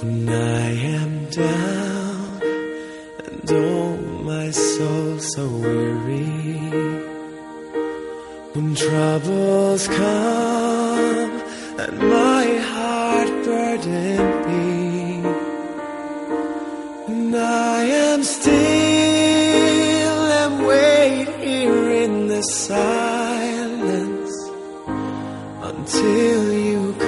When I am down and oh my soul so weary. When troubles come and my heart burdened be And I am still and wait here in the silence Until you come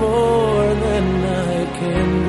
More than I can.